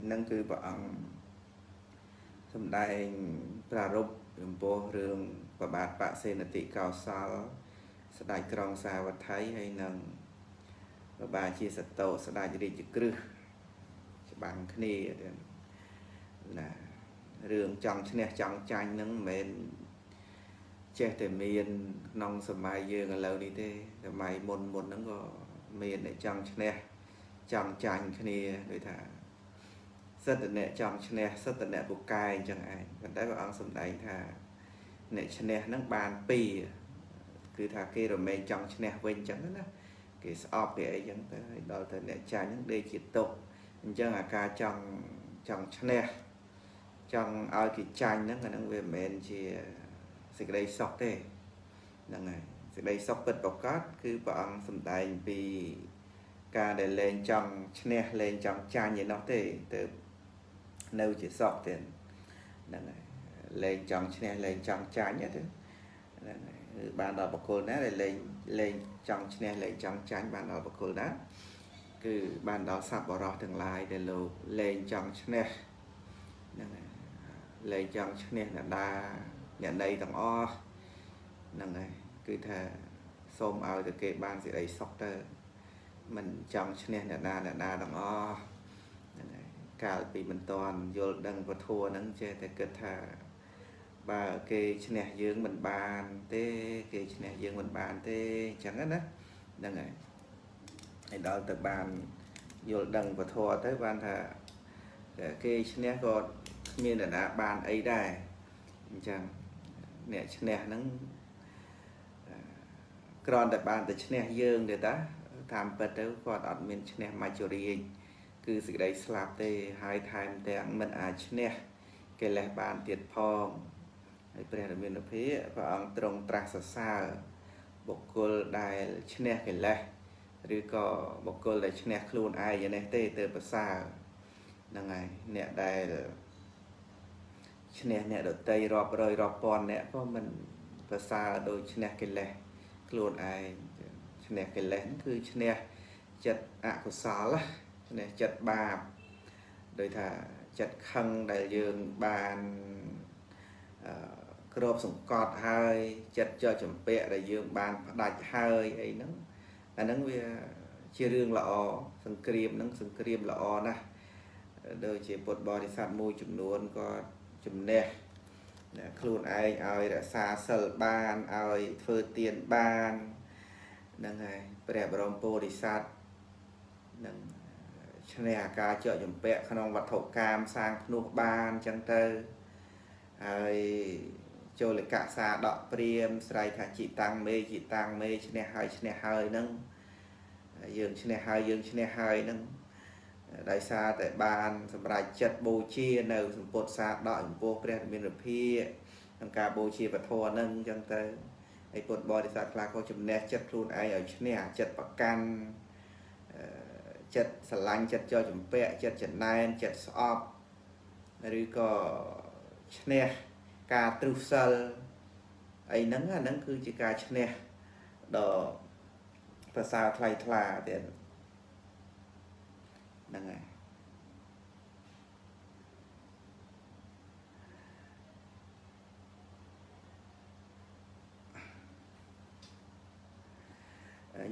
នឹងគឺព្រះអង្គសំដែងប្រារព្ធចំពោះរឿងប្របាទបសេនតិកោសល ស្ដេចក្រុងសាវត្ថីហើយនឹងប្របាទជាសតោស្ដេចរាជក្រឹសច្បាំងគ្នាណារឿងចង់ឈ្នះចង់ចាញ់នឹងមិនមែនចេះតែមានក្នុងសម័យយើងឥឡូវនេះទេសម័យមុនមុនហ្នឹងក៏មានតែចង់ឈ្នះចង់ចាញ់គ្នាដូចថា សិទ្ធិអ្នកចង់ឈ្នះសិទ្ធិអ្នកពូកែអញ្ចឹងឯងប៉ុន្តែព្រះអង្គសម្ដែងថាអ្នកឈ្នះហ្នឹងបានពីរគឺថាគេរមែងចង់ឈ្នះវិញអញ្ចឹងណាគេស្អប់គេអីអញ្ចឹងទៅហើយដល់ទៅអ្នកចាញ់ហ្នឹងដេកជាទុកអញ្ចឹងអាការចង់ចង់ឈ្នះចង់ឲ្យគេចាញ់ហ្នឹងអាហ្នឹងវាមិនមែនជាសេចក្តីសុខទេហ្នឹងហើយសេចក្តីសុខពិតប្រកបគឺព្រះអង្គសម្ដែងពីការដែលលែងចង់ឈ្នះលែងចង់ចាញ់ឯនោះទេទៅ នៅជាសុខទៀតហ្នឹងហើយលែងចង់ឈ្នះលែងចង់ចាញ់ទេហ្នឹងហើយគឺបានដល់បកគលណាដែលលែងលែងចង់ឈ្នះលែងចង់ចាញ់បានដល់បកគលណាគឺបានដល់សัพបរោះទាំងឡាយដែលលោកលែងចង់ឈ្នះហ្នឹងហើយលែងចង់ឈ្នះអ្នកដាអ្នកណីទាំងអស់ហ្នឹងហើយគឺថាសូមឲ្យតែគេបានសេចក្តីសុខទៅមិនចង់ឈ្នះអ្នកណាអ្នកណាទាំងអស់ហ្នឹងហើយ កាលពីមិនតាន់យល់ដឹងពធហ្នឹងចេះតែគិតថាបើគេឈ្នះយើងមិនបានទេ គេឈ្នះយើងមិនបានទេអញ្ចឹងណាហ្នឹងហើយហើយដល់ទៅបានយល់ដឹងពធទៅបានថាគេឈ្នះក៏គ្មានអ្នកណាបានអីដែរអញ្ចឹងអ្នកឈ្នះហ្នឹងគ្រាន់តែបានតែឈ្នះយើងទេតាតាមពិតទៅគាត់អត់មានឈ្នះមច្ចុរាជ គឺសេចក្តីស្លាប់ទេហើយថែមទាំងមិនអាចឈ្នះកិលេសបានទៀតផងហើយព្រះរាមានុភាព្រះអង្គទ្រង់ត្រាស់សរសើរបុគ្គលដែលឈ្នះកិលេសឬក៏បុគ្គលដែលឈ្នះខ្លួនឯងយ៉ាងនេះទេទៅប្រសើរហ្នឹងហើយអ្នកដែលឈ្នះអ្នកដតីរាប់រយរាប់ពាន់អ្នកក៏មិនប្រសើរដូចឈ្នះកិលេសខ្លួនឯងឈ្នះកិលេសគឺឈ្នះចិត្តអកុសលឈ្នះចិត្តបាបដោយថាចិត្តខឹងដែលយើងបានក្របសង្កត់ហើយចិត្តចោចម្ពាក់ដែលយើងបានផ្ដាច់ហើយអីហ្នឹងអាហ្នឹងវាជារឿងល្អសង្គ្រាមហ្នឹងសង្គ្រាមល្អណាស់ដូចជាពុទ្ធបរិស័ទមួយចំនួនក៏ជំនះខ្លួនឯងឲ្យរក្សាសិលបានឲ្យធ្វើទានបានហ្នឹងហើយព្រះបរមពុរិស័ទនឹង ឈ្នះអាការចកចម្ពាក់ក្នុងវត្ថុកាមសាងភ្នោះបានអញ្ចឹងទៅហើយចូលកសាដកព្រាមស្រ័យថាជីតាំងមេជីតាំងមេឈ្នះហើយឈ្នះហើយហ្នឹងយើងឈ្នះហើយយើងឈ្នះហើយហ្នឹងដោយសារតែបានសម្រេចចិត្តបូជានៅសម្ពុទ្ធសាដកចំពោះព្រះមានរភាក្នុងការបូជាពធហ្នឹងអញ្ចឹងទៅហើយពុទ្ធបរិស័ទខ្លះក៏ជំនះចិត្តខ្លួនឯងឲ្យឈ្នះចិត្តប្រកាន់ ចិត្តស្រឡាញ់ចិត្តចោចម្ពាក់ចិត្តចំណែនចិត្តស្អប់ឬក៏ឈ្នះការទ្រុះសិលអីហ្នឹងអាហ្នឹងគឺជាការឈ្នះដ៏ប្រសើរថ្លៃថ្លាទៀតហ្នឹងហើយ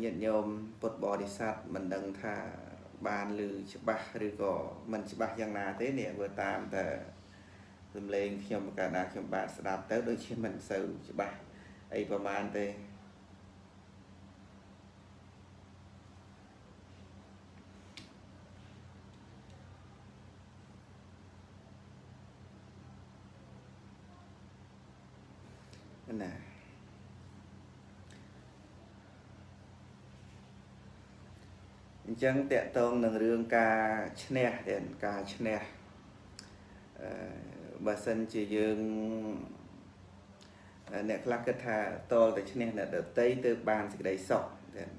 ញាតិញោមពុទ្ធបរិស័ទមិនដឹងថា បានឮច្បាស់ឬក៏មិនច្បាស់យ៉ាងណាទេនេះវាតាមតែសំឡេងខ្ញុំកាលណាខ្ញុំបាទស្ដាប់ទៅដូចជាមិនសូវច្បាស់អីប្រហែលទេណា ញ្ចឹងតកតងនឹងរឿងការឈ្នះទៀតការឈ្នះអឺបើសិនជាយើងអ្នកខ្លះគិតថាតលតែឈ្នះអ្នកដតីទៅបានសេចក្តីសុខទៀត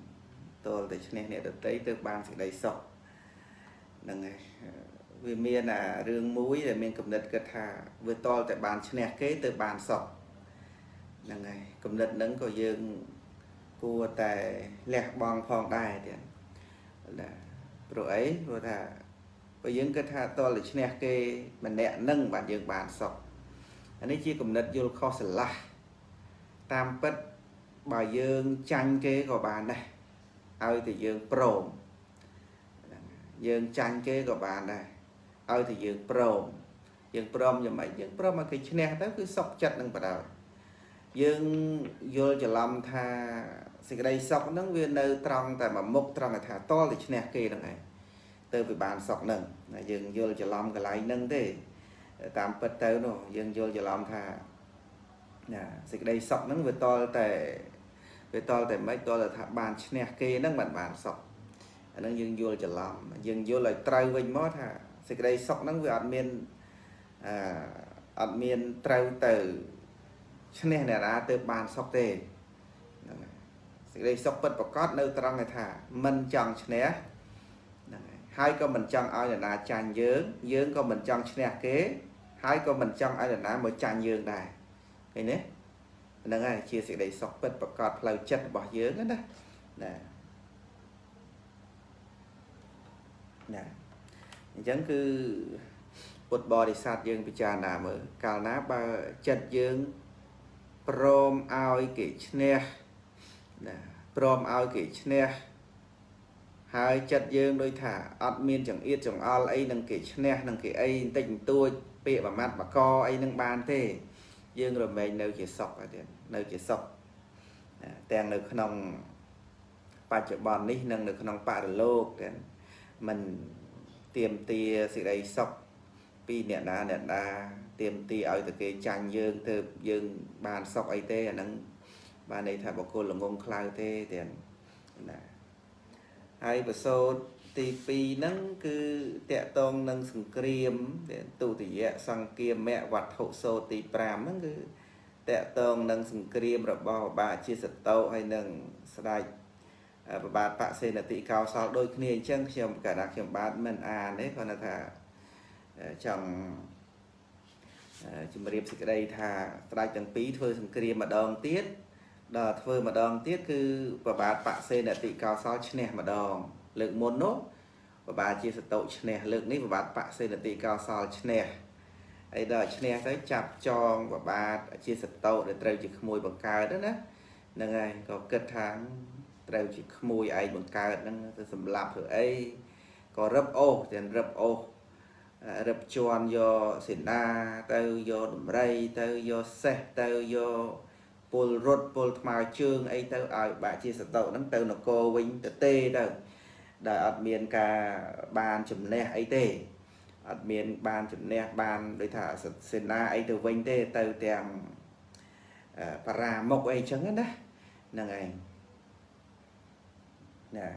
តលតែឈ្នះអ្នកដតីទៅបានសេចក្តីសុខហ្នឹងហើយវាមានអារឿងមួយដែលមានកំណត់គិតថាវាតលតែបានឈ្នះគេទៅបានសុខហ្នឹងហើយគំនិតហ្នឹងក៏យើងគួរតែលះបង់ផងដែរទៀត ណាព្រោះអីព្រោះថាបើយើងគិតថាតលឈ្នះគេម្នាក់នឹងបាទយើងបានសុខអានេះជាគំនិតយល់ខុសស្រឡះតាមពិតបើយើងចាញ់គេក៏បានដែរឲ្យតែយើងព្រមយើងចាញ់គេក៏បានដែរឲ្យតែយើងព្រមយើងព្រមយ៉ាងម៉េចយើងព្រមឲ្យគេឈ្នះទៅគឺសុខចិត្តនឹងបដ ாய் យើងយល់ច្រឡំថា សេចក្តីសុខហ្នឹងវានៅត្រង់តែមួយមុខត្រង់ថាតលតែឈ្នះគេហ្នឹងឯងទៅវាបានសុខហ្នឹងយើងយល់ច្រឡំកន្លែងហ្នឹងទេតាមពិតទៅនោះយើងយល់ច្រឡំថាណាសេចក្តីសុខហ្នឹងវាតលតែវាតលតែមិនតលតែថាបានឈ្នះគេហ្នឹងមិនបានសុខអាហ្នឹងយើងយល់ច្រឡំយើងយល់ឲ្យត្រូវវិញមកថាសេចក្តីសុខហ្នឹងវាអត់មានអឺអត់មានត្រូវទៅឈ្នះអ្នកណាទៅបានសុខទេហ្នឹងហើយ សេចក្តីសុខពិតប្រកបនៅត្រង់ថាមិនចង់ឈ្នះហ្នឹងហើយហើយក៏មិនចង់ឲ្យអ្នកណាចាញ់យើង យើងក៏មិនចង់ឈ្នះគេ ហើយក៏មិនចង់ឲ្យអ្នកណាមកចាញ់យើងដែរឃើញទេហ្នឹងហើយជាសេចក្តីសុខពិតប្រកបផ្លូវចិត្តរបស់យើងណាណាណាអញ្ចឹងគឺពុទ្ធបរិស័ទយើងពិចារណាមើលកាលណាបើចិត្តយើងព្រមឲ្យគេឈ្នះ ណាព្រមឲ្យគេឈ្នះហើយចិត្តយើងដូចថាអត់មានចង្អៀតចង្អល់អីនឹងគេឈ្នះនឹងគេអីបន្តិចបន្តួចពាក្យប្រមាត់បកអីនឹងបានទេ យើងរមែងនៅជាសុខទៀតនៅជាសុខទាំងនៅក្នុងបច្ចុប្បន្ននេះនិងនៅក្នុងបរិលោកទាំងមិនទៀមទាសេចក្តីសុខពីអ្នកណាអ្នកណាទៀមទីឲ្យតែគេចាញ់យើងទៅយើងបានសុខអីទេអាហ្នឹង បានន័យថាបកគលល្ងងខ្លៅទេទាំងណាហើយប្រសូតទី2ហ្នឹងគឺតកតងនឹងសង្គ្រាមទុតិយសង្គ្រាមវត្ថុសូតទី5ហ្នឹងគឺតកតងនឹងសង្គ្រាមរបស់បាជាសតោហើយនឹងស្ដេចប្របាទបសេនតិកោសលដូចគ្នាអញ្ចឹងខ្ញុំកាលណាខ្ញុំបាទមិនអានទេគាត់ថាចង់ជំរាបសេចក្តីថាស្ដេចទាំងពីរធ្វើសង្គ្រាមម្ដងទៀត ដល់ធ្វើម្ដងទៀតគឺប្របាទបសេនតិកោសលឈ្នះម្ដង លើកមុននោះប្របាទជាសតុឈ្នះលើកនេះប្របាទបសេនតិកោសលឈ្នះហើយដល់ឈ្នះទៅចាប់ចងប្របាទជាសតុដែលត្រូវជាក្មួយបង្កើតណាហ្នឹងហើយក៏គិតថាត្រូវជាក្មួយឯងបង្កើតហ្នឹងទៅសម្លាប់ធ្វើអីក៏រឹបអូសទាំងរឹបអូសរឹបជន់យកសេនាទៅយកដំរីទៅយកសេះទៅយក ពលរត់ពលថ្មើរជើងអីទៅឲ្យបាក់ជាសតុហ្នឹងទៅនគរវិញទៅទេទៅដែលអត់មានការបានជំនះអីទេអត់មានបានជំនះបានដូចថាសេនាអីទៅវិញទេទៅទាំងបារាមុខអីចឹងណាហ្នឹងឯងណា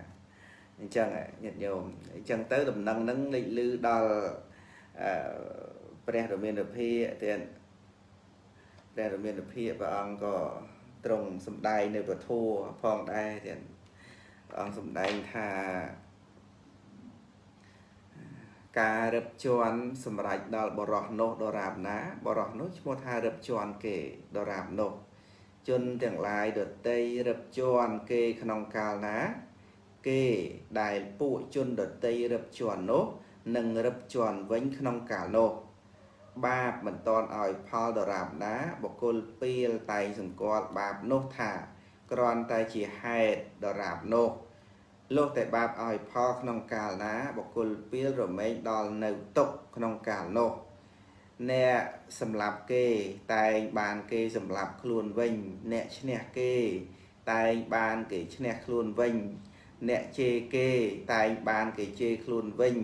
អញ្ចឹងញាតិញោមអញ្ចឹងទៅដំណឹងហ្នឹងលេចលឺដល់ព្រះរមានភិទៀត ព្រះរមានភិព្រះអង្គក៏ទ្រង់សំដែងនៅពធัวផងដែរទៀតព្រះអង្គសំដែងថាការរឹបជាន់សម្រាប់ដល់បរោះនោះដរាបណា បរោះនោះឈ្មោះថារឹបជាន់គេដរាបនោះជនទាំងឡាយដតីរឹបជាន់គេក្នុងកាលណា គេដែលពួកជនដតីរឹបជាន់នោះនឹងរឹបជាន់វិញក្នុងកាលនោះ បាបមិនតន់ឲ្យផលដរាបណាបុគ្គលពៀលតែងសម្គាល់បាបនោះថាគ្រាន់តែជាហេតុដរាបនោះលុះតែបាបឲ្យផលក្នុងកាលណាបុគ្គលពៀលរមែងដល់នៅទុកក្នុងកាលនោះអ្នកសម្លាប់គេតែងបានគេសម្លាប់ខ្លួនវិញ អ្នកឈ្នះគេ តែងបានគេឈ្នះខ្លួនវិញ អ្នកជេរគេតែងបានគេជេរខ្លួនវិញ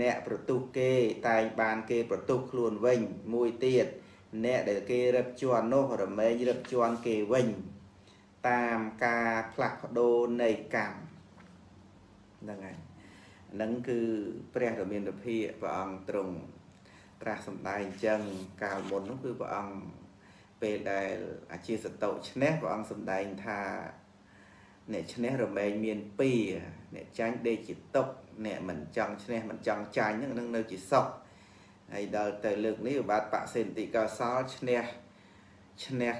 អ្នកប្រទុះគេតែងបានគេប្រទុះខ្លួនវិញមួយទៀតអ្នកដែលគេរឹបជាន់នោះរមែងរឹបជាន់គេវិញ តាមការផ្លាស់ប្ដូរនៃកម្មហ្នឹងហើយហ្នឹងគឺព្រះរមានរភិព្រះអង្គទ្រង់ត្រាស់សម្ដែងអញ្ចឹងកាលមុននោះគឺព្រះអង្គពេលដែលអាជាសតុឈ្នះព្រះអង្គសម្ដែងថាអ្នកឈ្នះរមែងមាន2អ្នកចាញ់ដេកជាតុក អ្នកមិនចង់ឈ្នះមិនចង់ចាញ់ហ្នឹងនឹងនៅជាសុខហើយដល់ទៅលើកនេះបាទបសេនតិកោសលឈ្នះឈ្នះ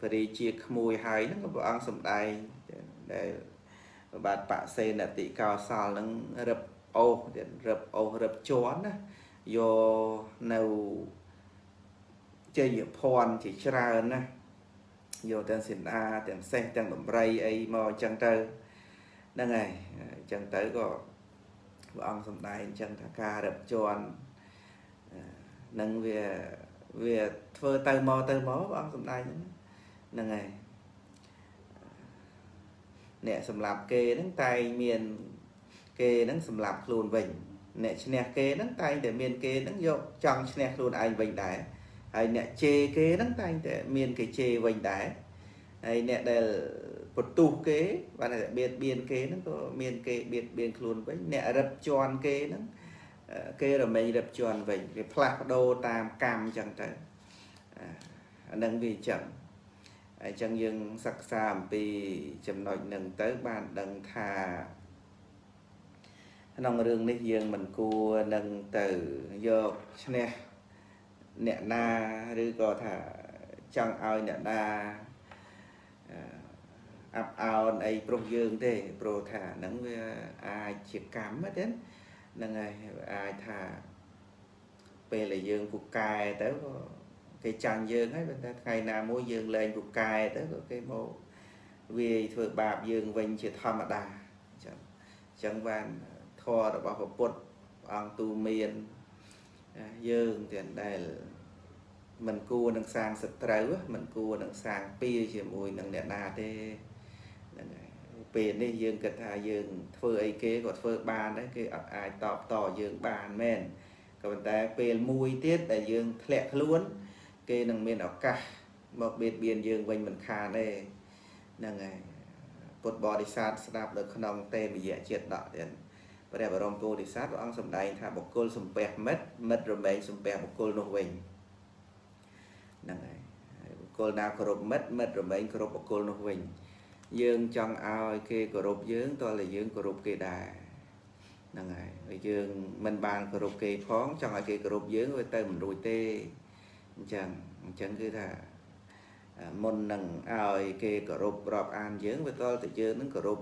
បរិជាក្មួយហើយហ្នឹងព្រះអង្គសំដែងដែលបាទបសេនតិកោសលហ្នឹងរឹបអូសទៀតរឹបអូសរឹបជន់ណាយកនៅជ័យភ័ណ្ឌជាច្រើនណាយកទាំងសិនអាទាំងសេះទាំងដំរីអីមកអញ្ចឹងទៅហ្នឹងហើយអញ្ចឹងទៅក៏ ព្រះអង្គសំដែងអញ្ចឹងថាការរឹបជន់នឹងវាវាធ្វើទៅមកទៅមកព្រះអង្គសំដែងហ្នឹងហើយអ្នកសម្រាប់គេហ្នឹងតែងមានគេហ្នឹងសម្រាប់ខ្លួនវិញអ្នកឈ្នះគេហ្នឹងតែងតែមានគេហ្នឹងយកចង់ឈ្នះខ្លួនឯងវិញដែរហើយអ្នកជេរគេហ្នឹងតែងតែមានគេជេរវិញដែរហើយអ្នកដែល បន្ទុះគេបានតែបៀតបៀនគេហ្នឹងក៏មានគេបៀតបៀនខ្លួនវិញអ្នករឹបជន់គេហ្នឹងគេរមែងរឹបជន់វិញគេផ្លាស់ប្ដូរតាមកម្មអញ្ចឹងទៅអានឹងវាអញ្ចឹងអញ្ចឹងយើងសិក្សាអំពីចំណុចនឹងទៅបានដឹងថាក្នុងរឿងនេះយើងមិនគួរនឹងទៅយកឈ្នះអ្នកណាឬក៏ថាចង់ឲ្យអ្នកណា អាប់អោនអីប្រុសយើងទេព្រោះថាហ្នឹងវាអាចជាកម្មទេហ្នឹងហើយអាចថាពេលដែលយើងពូកែទៅក៏គេចាញ់យើងហើយប៉ុន្តែថ្ងៃណាមួយយើងលែងពូកែទៅក៏គេមកវាយធ្វើបាបយើងវិញជាធម្មតាអញ្ចឹងអញ្ចឹងបានធម៌របស់ព្រះពុទ្ធអង្គទូមានយើងទាំងដែលមិនគួរនឹងសាងសត្រូវមិនគួរនឹងសាងពៀជាមួយនឹងអ្នកណាទេហ្នឹងហើយ ពេលនេះយើងគិតថាយើងធ្វើអីគេក៏ធ្វើបានដែរគេអត់អាចតបតយើងបានមែនក៏ប៉ុន្តែពេលមួយទៀតដែលយើងធ្លាក់ខ្លួន គេនឹងមានឱកាសមកបៀតបៀនយើងវិញមិនខានទេហ្នឹងហើយពុទ្ធបរិស័ទស្ដាប់នៅក្នុងទេមយៈចិត្តដកទៀតព្រះបរមពុទ្ធិស័ទព្រះអង្គសម្ដែងថាបុគ្គលសំពះមិត្តមិត្តរមែងសំពះបុគ្គលនោះវិញហ្នឹងហើយបុគ្គលណាគោរពមិត្តមិត្តរមែងគោរពបុគ្គលនោះវិញ យើងចង់ឲ្យគេគោរពយើងតើតែយើងគោរពគេដែរហ្នឹងហើយហើយយើងមិនបានគោរពគេផងចង់ឲ្យគេគោរពយើងវាទៅមិនរួចទេអញ្ចឹងអញ្ចឹងគឺថាមុននឹងឲ្យគេគោរពរាប់អានយើងវាតតែយើងនឹងគោរព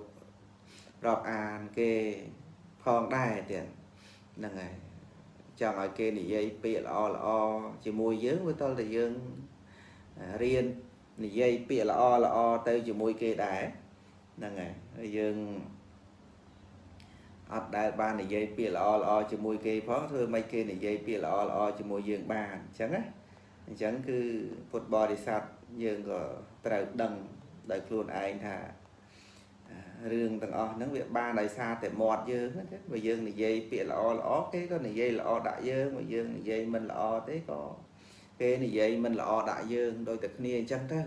រាប់អានគេផងដែរទៀតហ្នឹងហើយចង់ឲ្យគេនិយាយពាក្យល្អល្អជាមួយយើងវាតតែយើងរៀន និយាយពាក្យល្អល្អទៅជាមួយគេដែរហ្នឹងហើយហើយយើងអត់ដែលបាននិយាយពាក្យល្អល្អជាមួយគេផងធ្វើមិនគេនិយាយពាក្យល្អល្អជាមួយយើងបានអញ្ចឹងណាអញ្ចឹងគឺពុទ្ធបរិស័ទយើងក៏ត្រូវដឹងដោយខ្លួនឯងថារឿងទាំងអស់ហ្នឹងវាបានដោយសារតែមាត់យើងទេបើយើងនិយាយពាក្យល្អល្អគេក៏និយាយល្អដាក់យើងបើយើងនិយាយមិនល្អទេក៏ គេនិយាយមិនល្អដាក់យើងដោយតែគ្នាអញ្ចឹងទៅ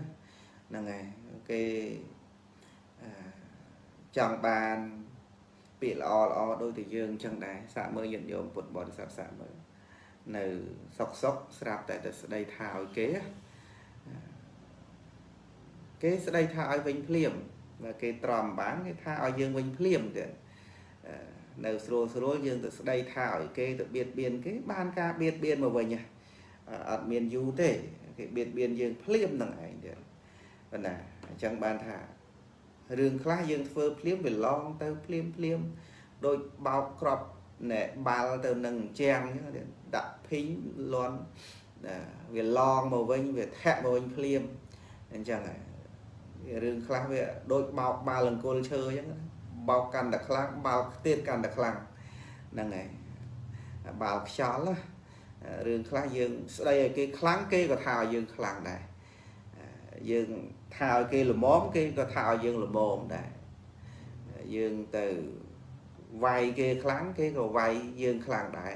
ហ្នឹងហើយគេចង់បានពាក្យល្អល្អដោយតែយើងអញ្ចឹងដែរសាកមើលញាតិញោមពុទ្ធបរិស័ទសាកមើលនៅសុកសុកស្រាប់តែតែស្ដីថាឲ្យគេគេស្ដីថាឲ្យវិញភ្លាមបើគេទ្រាំបានគេថាឲ្យយើងវិញភ្លាមទៀតនៅស្រួលស្រួលយើងទៅស្ដីថាឲ្យគេទៅបៀតបៀនគេបានការបៀតបៀនមកវិញ អត់មានយូរទេគេបៀតបៀនយើងភ្លាមនឹងឯងទៀតប៉ុន្តែអញ្ចឹងបានថារឿងខ្លះយើងធ្វើភ្លាមវាឡងទៅភ្លាមភ្លាមដូចបោកក្របណែបាល់ទៅនឹងជាងដាក់ភីងលន់វាឡងមកវិញវាធាក់មកវិញភ្លាមអញ្ចឹងហើយរឿងខ្លះវាដូចបោកបាល់អង្គលឈើអញ្ចឹងបោកកាន់តែខ្លាំងបោកខ្ទៀតកាន់តែខ្លាំងហ្នឹងហើយបាល់ខ្យល់ រឿងខ្លះយើងស្ដីឲ្យគេខ្លាំងគេក៏ថាឲ្យយើងខ្លាំងដែរយើងថាឲ្យគេល្មមគេក៏ថាឲ្យយើងល្មមដែរយើងទៅវាយគេខ្លាំងគេក៏វាយយើងខ្លាំងដែរ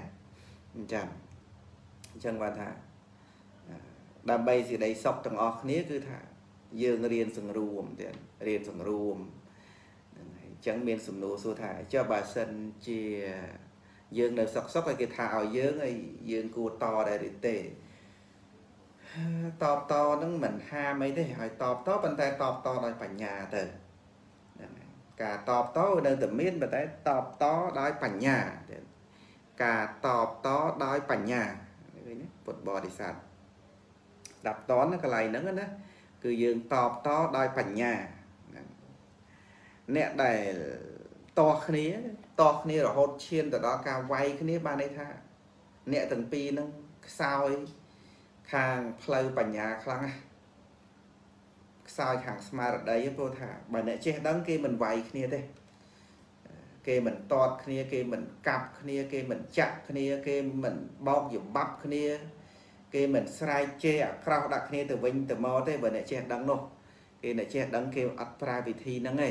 អញ្ចឹងអញ្ចឹងបានថាដើម្បីសេចក្តីសុខទាំងអស់គ្នាគឺថាយើងរៀនសង្រួមទៀតរៀនសង្រួមហ្នឹងហើយអញ្ចឹងមានសំណួរសួរថាចុះបើសិនជា យើងនៅសុកសុកឲ្យគេថាឲ្យយើងហើយយើងគួរតដែរឬទេតបតហ្នឹងមិនហាមអីទេឲ្យតបតប៉ុន្តែតបតដោយបញ្ញាទៅហ្នឹងហើយការតបតនៅតែមានប៉ុន្តែតបតដោយបញ្ញាការតបតដោយបញ្ញាឃើញពុទ្ធបរិស័ទស្ដាប់តនកន្លែងហ្នឹងណាគឺយើងតបតដោយបញ្ញាអ្នកដែល តតោះគ្នាតោះគ្នារហូតឈានទៅដល់ការវាយគ្នាបានន័យថា អ្នកទាំងពីរហ្នឹងខ្សោយខាងផ្លូវបញ្ញាខ្លាំងណាស់ខ្សោយខាងស្មារតីព្រោះថាបើអ្នកចេះដឹងគេមិនវាយគ្នាទេគេមិនតតគ្នាគេមិនកាប់គ្នាគេមិនចាក់គ្នាគេមិនបោកយបាប់គ្នា គេមិនស្រែកជេរអាក្រោះដាក់គ្នាទៅវិញទៅមកទេបើអ្នកចេះដឹងនោះគេអ្នកចេះដឹងគេអត់ប្រើវិធីហ្នឹងទេ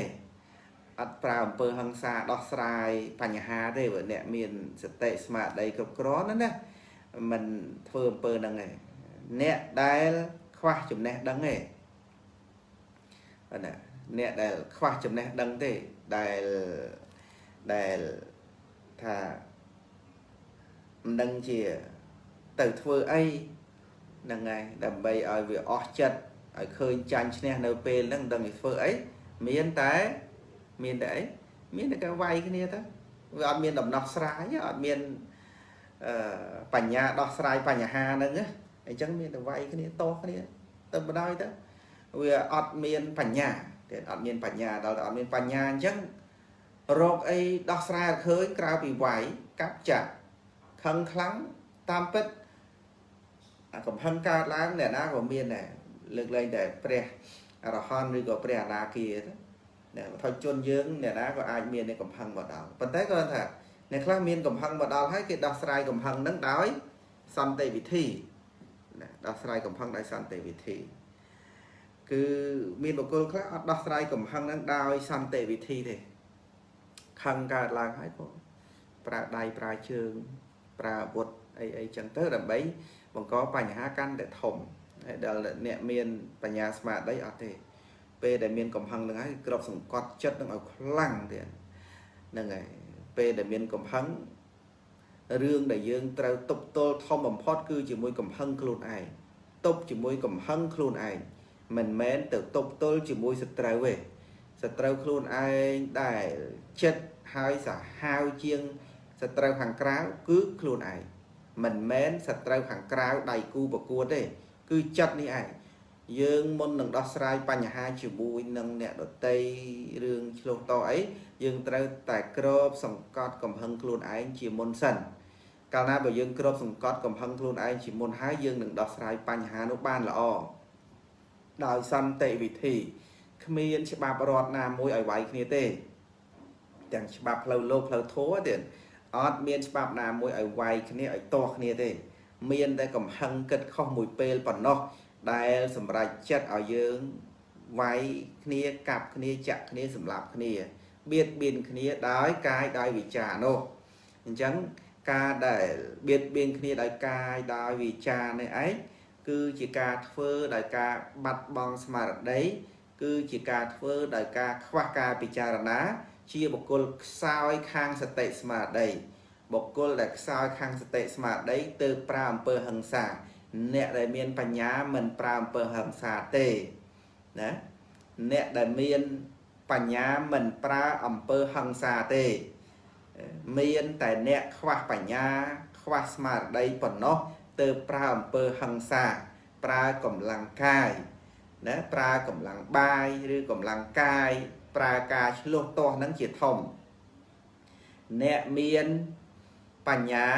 អត់ប្រើអំពើហិង្សាដោះស្រាយបញ្ហាទេបើអ្នកមានសតិស្មារតីគ្រប់គ្រាន់ណាណាមិនធ្វើអំពើហ្នឹងទេអ្នកដែលខ្វះចំណេះដឹងទេណាអ្នកដែលខ្វះចំណេះដឹងទេដែលដែលថាមិនដឹងជាទៅធ្វើអីហ្នឹងហើយដើម្បីឲ្យវាអស់ចិត្តឲ្យឃើញចាញ់ឈ្នះនៅពេលហ្នឹងមិនដឹងទៅធ្វើអីមានតែ មានតែអីមានតែការវាយគ្នាទៅវាអត់មានដំណោះស្រាយអត់មានអឺបញ្ញាដោះស្រាយបញ្ហាហ្នឹងអញ្ចឹងមានតែវាយគ្នាតោះគ្នាទៅបដ ாய் ទៅវាអត់មានបញ្ញាតែអត់មានបញ្ញាដល់តែអត់មានបញ្ញាអញ្ចឹងរកអីដោះស្រាយឃើញក្រៅពីវាយកាប់ចាក់ខឹងខ្លាំងតាមពិតអាកំហឹងកើតឡើងអ្នកណាក៏មានដែរលើកលែងតែព្រះអរហន្តឬក៏ព្រះអនាគាទៅ អ្នកវត្ថុជនយើងអ្នកណាក៏អាចមានកំហឹងមកដល់ប៉ុន្តែគាត់ថាអ្នកខ្លះមានកំហឹងមកដល់ហើយគេដោះស្រាយកំហឹងហ្នឹងដោយសន្តិវិធីណាដោះស្រាយកំហឹងដោយសន្តិវិធី គឺមានបុគ្គលខ្លះអត់ដោះស្រាយកំហឹងហ្នឹងដោយសន្តិវិធីទេខឹងកើតឡើងហើយក៏ប្រើដៃប្រើជើងប្រើអាវុធអីអីចឹងទៅដើម្បីបង្កបញ្ហាកាន់តែធំដែលអ្នកមានបញ្ញាស្មារតីអត់ទេ ពេលដែលមានកំហឹងនឹងហើយក្របសង្កត់ចិត្តនឹងឲ្យខ្លាំងទៀតហ្នឹងហើយពេលដែលមានកំហឹងរឿងដែលយើងត្រូវទប់ទល់ធំបំផុតគឺជាមួយកំហឹងខ្លួនឯងទប់ជាមួយកំហឹងខ្លួនឯងមិនមែនទៅទប់ទល់ជាមួយសត្រូវទេសត្រូវខ្លួនឯងដែលចិត្តហើយសាហាវជាងសត្រូវខាងក្រៅគឺខ្លួនឯងមិនមែនសត្រូវខាងក្រៅដៃគូប្រកួតទេគឺចិត្តនេះឯង យើងមុននឹងដោះស្រាយបញ្ហាជាមួយនឹងអ្នកដតីរឿងឆ្លោះតអីយើងត្រូវតែក្របសង្កត់កំហឹងខ្លួនឯងជាមុនសិនកាលណាបើយើងក្របសង្កត់កំហឹងខ្លួនឯងជាមុនហើយយើងនឹងដោះស្រាយបញ្ហានោះបានល្អដោយសន្តិវិធីគ្មានច្បាប់រដ្ឋណាមួយឲ្យវាយគ្នាទេទាំងច្បាប់ផ្លូវលោកផ្លូវធម៌ទៀតអត់មានច្បាប់ណាមួយឲ្យវាយគ្នាឲ្យទាស់គ្នាទេ មានតែកំហឹងគិតខុសមួយពេលប៉ុណ្ណោះ ដែលសម្រេចចិត្តឲ្យយើងវាយគ្នាកាប់គ្នាចាក់គ្នាសម្លាប់គ្នាបៀតបៀនគ្នាដោយកាយដោយវិចារនោះអញ្ចឹងការដែលបៀតបៀនគ្នាដោយកាយដោយវិចារនេះឯងគឺជាការធ្វើដោយការបាត់បង់ស្មារតីគឺជាការធ្វើដោយការខ្វះការពិចារណា ជាបុគ្គលខ្សោយខាងសតិស្មារតីបុគ្គលដែលខ្សោយខាងសតិស្មារតីទើបប្រើអំពើហិង្សា អ្នកដែលមានបញ្ញាមិនប្រើអំពើហិង្សាទេណាអ្នកដែលមានបញ្ញាមិនប្រើអំពើហិង្សាទេ មានតែអ្នកខ្វះបញ្ញា ខ្វះស្មារតីប៉ុណ្ណោះទើបប្រើអំពើហិង្សា ប្រើកម្លាំងកាយណាប្រើកម្លាំងបាយឬកម្លាំងកាយប្រើការឆ្លោះទាស់ហ្នឹងជាធំអ្នកមានបញ្ញា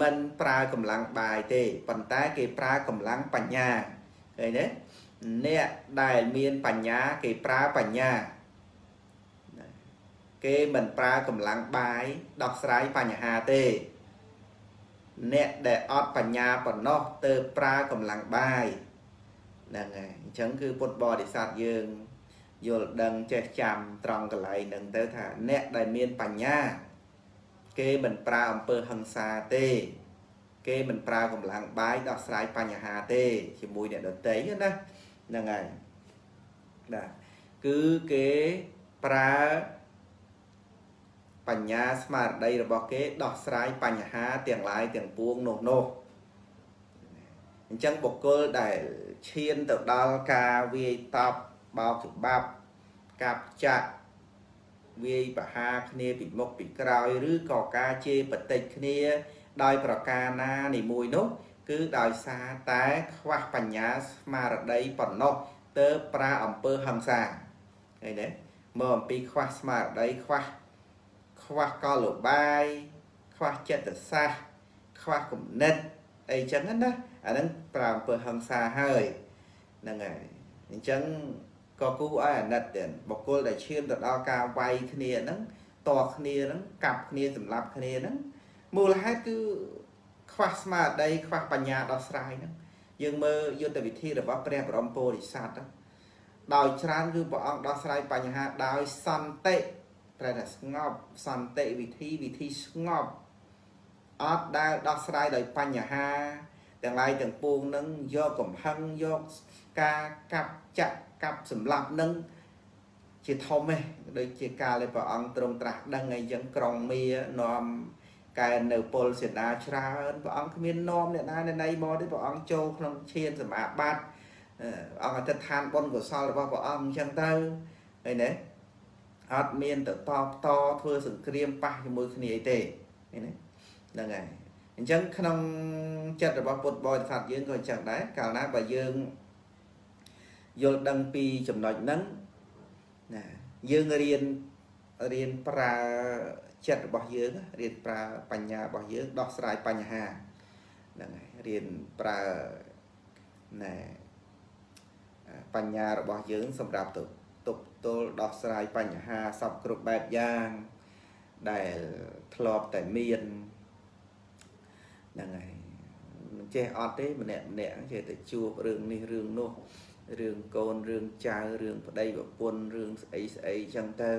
មិនប្រើកម្លាំងបាយទេប៉ុន្តែគេប្រើកម្លាំងបញ្ញាឃើញទេអ្នកដែលមានបញ្ញាគេប្រើបញ្ញាគេមិនប្រើកម្លាំងបាយដោះស្រាយបញ្ហាទេ អ្នកដែលអត់បញ្ញាប៉ុណ្ណោះទៅប្រើកម្លាំងបាយហ្នឹងហើយអញ្ចឹងគឺពុទ្ធបរិស័ទយើងយល់ដឹងចេះចាំត្រង់កន្លែងហ្នឹងទៅថាអ្នកដែលមានបញ្ញា គេមិនប្រើអំពើហិង្សាទេ គេមិនប្រើកម្លាំងបាយដោះស្រាយបញ្ហាទេជាមួយអ្នកដទៃណាហ្នឹងហើយបាទគឺគេប្រើបញ្ញាស្មារតីរបស់គេដោះស្រាយបញ្ហាទាំងឡាយទាំងពួងនោះនោះអញ្ចឹងបុគ្គលដែលឈានទៅដល់ការវាយតប់បោកច្បាប់កាប់ចាក់ វាយបហាគ្នាពីមុខពីក្រោយឬក៏ការជេរបតិចគ្នា ដោយប្រការណានីមួយនោះ គឺដោយសារតែខ្វះបញ្ញាស្មារតីប៉ុណ្ណោះទៅប្រើអំពើហិង្សាឃើញទេមើលអំពីខ្វះស្មារតីខ្វះខ្វះកលបាយខ្វះចិត្តសាស្ត្រខ្វះគំនិតអីចឹងណាអាហ្នឹងប្រើអំពើហិង្សាហើយហ្នឹងហើយអញ្ចឹង ក៏គូឲ្យអាណិតទៀតបុគ្គលដែលឈានទៅដល់ការវាយគ្នាហ្នឹងតគ្នាហ្នឹងកាប់គ្នាសម្លាប់គ្នាហ្នឹងមូលហេតុគឺខ្វះស្មារតីខ្វះបញ្ញាដោះស្រាយហ្នឹងយើងមើលយុទ្ធវិធីរបស់ព្រះបរមពុរិស័ទដោយច្រើនគឺព្រះអង្គដោះស្រាយបញ្ហាដោយសន្តិប្រែថាស្ងប់សន្តិវិធីវិធីស្ងប់អត់ដែលដោះស្រាយដោយបញ្ហា ទាំងឡាយទាំងពួងនឹងយកកំហឹងយកការកាប់ចាក់កាប់សម្លាប់នឹងជាធំឯងដូចជាការដែលព្រះអង្គទ្រង់ត្រាស់ដឹងអីចឹងក្រុងមានាំកែនៅពលសេនាច្រើនព្រះអង្គគ្មាននាំអ្នកណាអ្នកណីមកទេព្រះអង្គចូលក្នុងឈានសមាបត្តិអង្គអតិដ្ឋានបុណ្យកុសលរបស់ព្រះអង្គអញ្ចឹងទៅឃើញទេអត់មានទៅតបតធ្វើសង្គ្រាមប៉ះជាមួយគ្នាអីទេឃើញទេហ្នឹងហើយ អញ្ចឹងក្នុងចិត្តរបស់ពុទ្ធបរិស័ទយើងក៏អញ្ចឹងដែរកាលណាបើយើងយល់ដឹងពីចំណុចហ្នឹងណាយើងរៀនរៀនប្រើចិត្តរបស់យើងរៀនប្រើបញ្ញារបស់យើងដោះស្រាយបញ្ហាហ្នឹងហើយរៀនប្រើណែបញ្ញារបស់យើងសម្រាប់ទៅទប់ទល់ដោះស្រាយបញ្ហាសពគ្រប់បែបយ៉ាងដែលធ្លាប់តែមាន ហ្នឹងហើយមិនចេះអត់ទេម្នាក់ម្នាក់ចេះតែជួបរឿងនេះរឿងនោះរឿងកូនរឿងចៅរឿងប្តីប្រពន្ធរឿងស្អីស្អីចឹងទៅ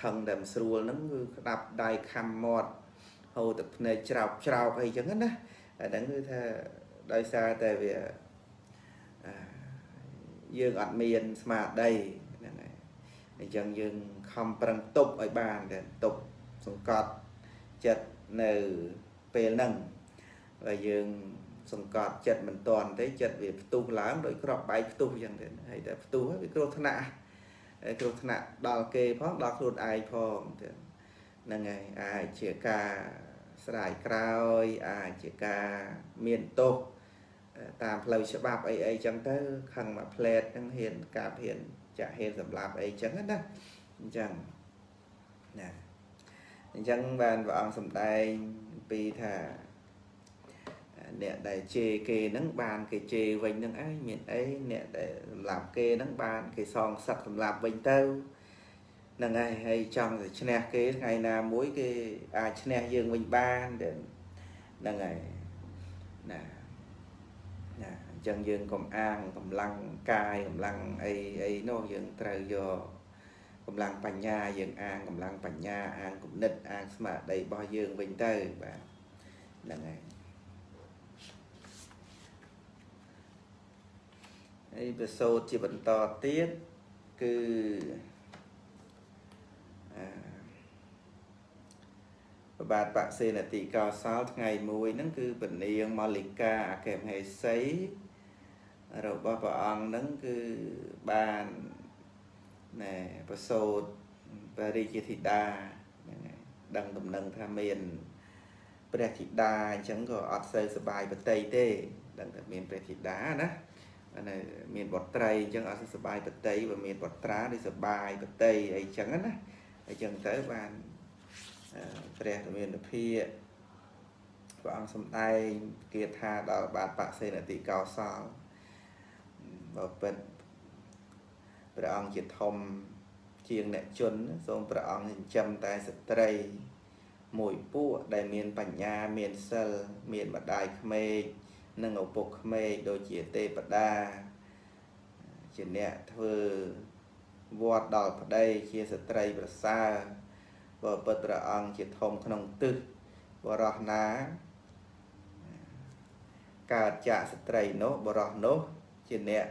ខឹងតែមិនស្រួលហ្នឹងគឺក្តាប់ដៃខំមាត់ហូរទឹកភ្នែកច្រោកច្រោកអីចឹងណាអាហ្នឹងគឺថាដោយសារតែវាយើងអត់មានស្មារតីហ្នឹងហើយអញ្ចឹងយើងខំប្រឹងទប់ឲ្យបានតែទប់សង្កត់ចិត្តនៅ ពេលហ្នឹងហើយយើងសង្កត់ចិត្តមិនតាន់ទេចិត្តវាផ្ទុះឡើងដោយក្របបែកផ្ទុះអញ្ចឹងទៅហើយតែផ្ទុះវាគ្រោះថ្នាក់គ្រោះថ្នាក់ដល់គេផងដល់ខ្លួនឯងផងទៅហ្នឹងហើយអាចជាការស្រាយក្រោយអាចជាការមានទោសតាមផ្លូវច្បាប់អីអីចឹងទៅខឹងមកផ្លែតហ្នឹងហ៊ានការហ៊ានចាក់ហ៊ានសម្លាប់អីចឹងណាអញ្ចឹងណាអញ្ចឹងបានព្រះអង្គសម្ដែង ពីថាអ្នកដែលជេរគេហ្នឹងបានគេជេរវិញហ្នឹងឯងមានអីអ្នកដែលសម្លាប់គេហ្នឹងបានគេសងសឹកសម្លាប់វិញទៅហ្នឹងហើយហើយចង់ទៅឈ្នះគេថ្ងៃណាមួយគេអាចឈ្នះយើងវិញបានហ្នឹងហើយណាណាអញ្ចឹងយើងកុំអាងកម្លាំងកាយកម្លាំងអីអីនោះយើងត្រូវយក កម្លាំងបញ្ញាយើងអាងកម្លាំងបញ្ញាអាងគំនិតអាងស្មារតីរបស់យើងវិញទៅបាទហ្នឹងហើយហើយប្រសូតជាបន្តទៀតគឺប្របាទបសេនតិកោសលថ្ងៃមួយហ្នឹងគឺពនាងម៉ាលិកាអកេមហេសីរបស់ព្រះអង្គហ្នឹងគឺបាន ណែប្រសូតបរិជាធីតាហ្នឹងហើយដឹងដំណឹងថាមានព្រះធីតាអញ្ចឹងក៏អត់សូវសบายបតីទេដឹងតែមានព្រះធីតាណានៅមានបត្រីអញ្ចឹងអត់សុបាយបតីបើមានបត្រានេះសុបាយបតីអីចឹងណាអញ្ចឹងទៅបានព្រះធមានភិព្រះអង្គសំដែងគាថាដល់បាទបសេនតិកោសលបើពិត ព្រះអង្គជាធំជាងអ្នកជនសូមព្រះអង្គចិញ្ចឹមតែស្ត្រីមួយពួកដែលមានបញ្ញាមានសិលមានម្ដាយក្មេកនិងឪពុកក្មេកដូចជាទេពតាជាអ្នកធ្វើវត្តដល់ប្តីជាស្ត្រីប្រសើរបើពិតព្រះអង្គជាធំក្នុងទិសបរោះណាកើតចាក់ស្ត្រីនោះបរោះនោះជាអ្នក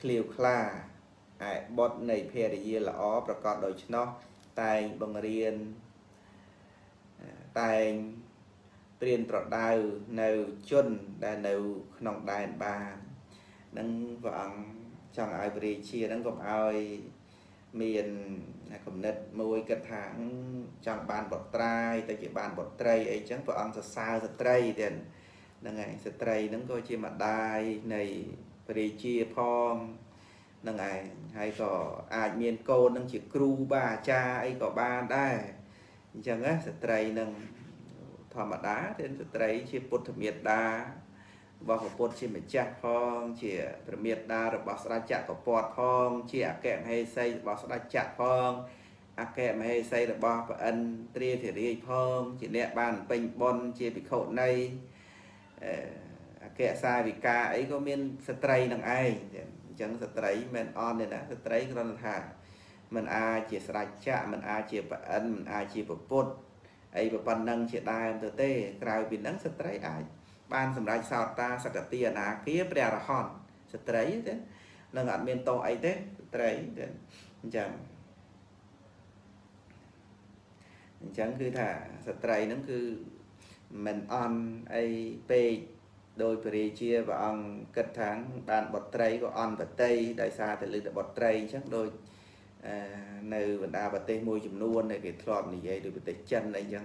ឃ្លាវខ្លា ឯបុត្រនៃភរិយាល្អប្រកបដោយឆ្នោះតែងបង្រៀនតែងព្រានប្រដៅនៅជនដែលនៅក្នុងដែនបាននឹងព្រះអង្គចង់ឲ្យព្រះរាជាហ្នឹងកុំឲ្យមានគំនិតមួយគិតថាចង់បានបុត្រាយទៅជាបានបុត្រីអីចឹងព្រះអង្គសរសើរស្ត្រីទៀតហ្នឹងហើយស្ត្រីហ្នឹងក៏ជាម្ដាយនៃព្រះរាជាផងហ្នឹងឯងហើយក៏អាចមានកូននឹងជាគ្រូបាអាចារ្យអីក៏បានដែរអអញ្ចឹងណាស្ត្រីនឹងធម្មតាទេស្ត្រីជាពុទ្ធមេត្តារបស់ព្រះពុទ្ធជាម្ចាស់ផងជាព្រះមេត្តារបស់ស្ដេចចក្រពត្តិផងជាអគ្គមហេសីរបស់ស្ដេចចក្រផងអគ្គមហេសីរបស់ព្រះឥន្ទ្រាធិរាជផងជាអ្នកបានពេញបុណ្យជាភិក្ខុនីអគ្គសាវិកាអីក៏មានស្ត្រីនឹងឯងអ ញ្ចឹងស្ត្រីមិនអន់ទេណាស្ត្រីគ្រាន់តែថាមិនអាចជាស្ដេចចក្រមិនអាចជាប្រអិនមិនអាចជាប្រពុតអីប៉ុណ្ណឹងជាដើមទៅទេ ក្រៅពីហ្នឹងស្ត្រីអាច បានសម្រេចសោតាសកតិអនាគាព្រះអរហន្តស្ត្រីទេនឹងអត់មានតោអីទេស្ត្រីទេអញ្ចឹងអញ្ចឹងគឺថាស្ត្រីហ្នឹងគឺមិនអន់អីពេក ដោយពរាជាព្រះអង្គគិតថាបានបុត្រីក៏អន់បតីដោយសារតែលើតែបុត្រីអញ្ចឹងដូចនៅបណ្ដាប្រទេសមួយចំនួនដែលគេធ្លាប់និយាយដូចប្រទេសចិនអីចឹង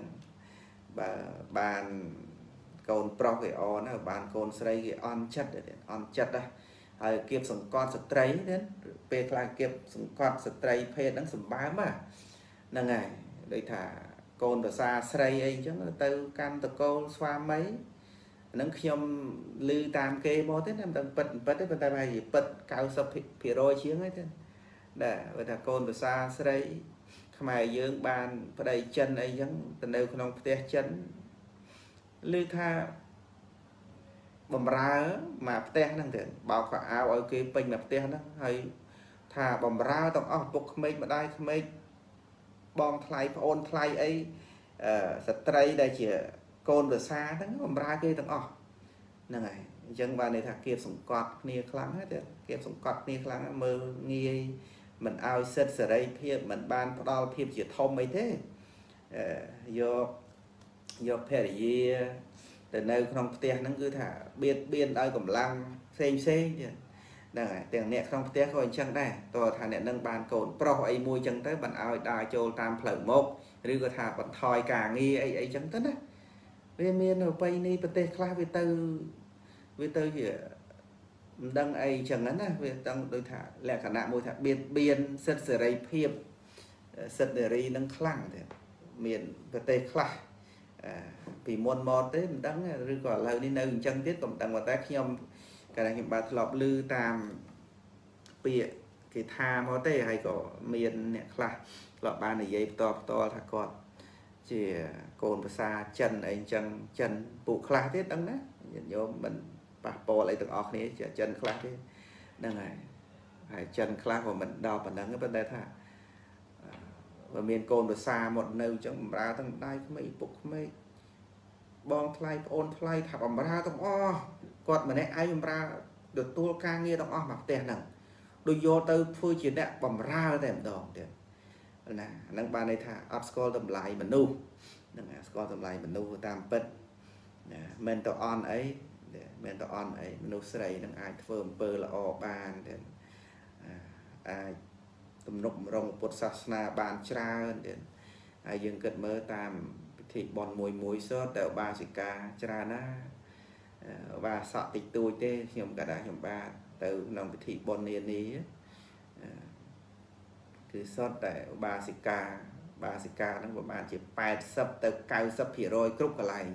បើបានកូនប្រុសគេអណាបានកូនស្រីគេអន់ចិត្តអន់ចិត្តណាហើយគៀបសង្កត់ស្ត្រីទៀតពេលខ្លះគៀបសង្កត់ស្ត្រីភេទហ្នឹងសម្បើមហ្នឹងហើយដូចថាកូនប្រសាស្រីអីចឹងទៅកម្មតកូលស្វាមី ហ្នឹងខ្ញុំឮតាមគេមកទេតែមិនដឹងពិតពិតទេប៉ុន្តែប្រហែលជាពិត90%ជាងហើយទេដែលបើថាកូនភាសាស្រីខ្មែរយើងបានប្តីចិនអីចឹងទៅនៅក្នុងផ្ទះចិនឮថាបំរើមកផ្ទះហ្នឹងទៅបោកខោអាវឲ្យគេពេញមកផ្ទះហ្នឹងហើយថាបំរើទាំងអស់ពុកក្មេកម្ដាយក្មេកបងថ្លៃប្អូនថ្លៃអីអឺស្ត្រីដែលជា កូនភាសាហ្នឹងបំរើគេទាំងអស់ហ្នឹងហើយអញ្ចឹងបានន័យថាគៀបសង្កត់គ្នាខ្លាំងហើយគៀបសង្កត់គ្នាខ្លាំងមើលងាយមិនឲ្យសិទ្ធសេរីភាពមិនបានផ្ដល់ភាពជាធំអីទេយកយកភរិយាទៅនៅក្នុងផ្ទះហ្នឹងគឺថាបៀតបៀនដោយកម្លាំងផ្សេងផ្សេងទៀតហ្នឹងហើយទាំងអ្នកក្នុងផ្ទះក៏អញ្ចឹងដែរតើថាអ្នកនឹងបានកូនប្រុសអីមួយអញ្ចឹងទៅបានឲ្យដើរចូលតាមផ្លូវមុខឬក៏ថាបន្ថយការងារអីអីអញ្ចឹងទៅណា វាមានប្រពៃណីប្រទេសខ្លះវាទៅវាទៅជាមិនដឹងអីចឹងណាវាដឹងដូចថាលក្ខណៈមួយថាបៀតបៀនសិទ្ធិសេរីភាពសិទ្ធិនារីនឹងខ្លាំងទេមានប្រទេសខ្លះពីមុនមកទេមិនដឹងឬក៏ឥឡូវនេះនៅអញ្ចឹងទៀតក៏មិនដឹងតែខ្ញុំកាលខ្ញុំបាទធ្លាប់ឮតាមពាក្យគេថាមកទេហើយក៏មានអ្នកខ្លះធ្លាប់បាននិយាយផ្ទាល់ផ្ទាល់ថាគាត់ ជាកូនភាសាចិនអីអញ្ចឹងចិនពួកខ្លះទៀតដឹងណាញាតិញោមមិនប៉ះពាល់អីទាំងអស់គ្នាជាចិនខ្លះទេហ្នឹងហើយហើយចិនខ្លះក៏មិនដល់ប៉ុណ្ណឹងប៉ុន្តែថាបើមានកូនភាសាមកនៅអញ្ចឹងបំរើទាំងដៃក្មេងពុកក្មេងបងថ្លៃប្អូនថ្លៃថាបំរើទាំងអស់គាត់ម្នាក់ឯងបំរើទទួលការងារទាំងអស់មកផ្ទះហ្នឹងដូចយកទៅធ្វើជាអ្នកបំរើតែម្ដងទៀត ណាហ្នឹងបានន័យថាអត់ស្គាល់តម្លៃមនុស្សហ្នឹងស្គាល់តម្លៃមនុស្សតាមពិតណាមិនទៅអន់អីមិនទៅអន់អីមនុស្សស្រីនឹងអាចធ្វើអំពើល្អបានទៀតអាចទំនុកម្រងពុទ្ធសាសនាបានច្រើនទៀតហើយយើងគិតមើលតាមពិធីបន់មួយមួយសតតែឧបាសិកាច្រើនណាឧបាសកតិចតួចទេខ្ញុំក៏ដែរខ្ញុំបាទទៅក្នុងពិធីបន់នានា គឺសតតែឧបាសិកាបាសិកាហ្នឹងប្រហែលជា80ទៅ90%គ្រប់កន្លែង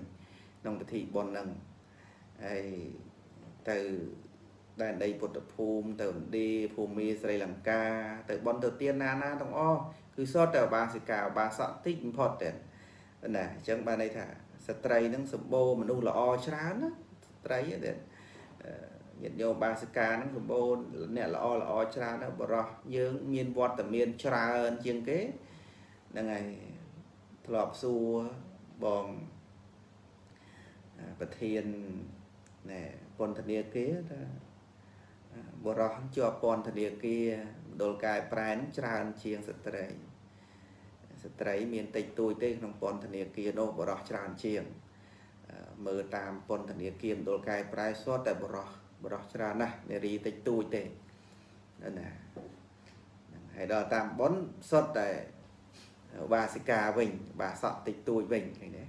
ក្នុងពិធីបន់ហ្នឹងហើយទៅដែនដីពុទ្ធភូមិទៅឥណ្ឌាភូមិស្រីលង្កាទៅបនទៅទានណាណាទាំងអស់គឺសតតែឧបាសិកាឧបាសកតិចបំផុតទេណាអញ្ចឹងបានន័យថាស្ត្រីនឹងសម្បូរមនុស្សល្អច្រើនណាស្ត្រីទេ ញាតិញោមបាសិកាហ្នឹងសម្បូរអ្នកល្អល្អច្រើនណាបរោះយើងមានវត្តមានច្រើនជាងគេហ្នឹងហើយធ្លាប់សួរបងប្រធានណែពន្ធនាគារថាបរោះជាប់ពន្ធនាគារមណ្ឌលកាយប្រែនច្រើនជាងស្ត្រីស្ត្រីមានតិចតួចទេក្នុងពន្ធនាគារនោះបរោះច្រើនជាងមើលតាមពន្ធនាគារមណ្ឌលកាយប្រែសតតែបរោះ បរោះច្រើនណាស់នារីតិចតួចទេណាហើយដល់តាមប៉ុនសុទ្ធតែបាសិកាវិញបាសក់តិចតួចវិញឃើញទេ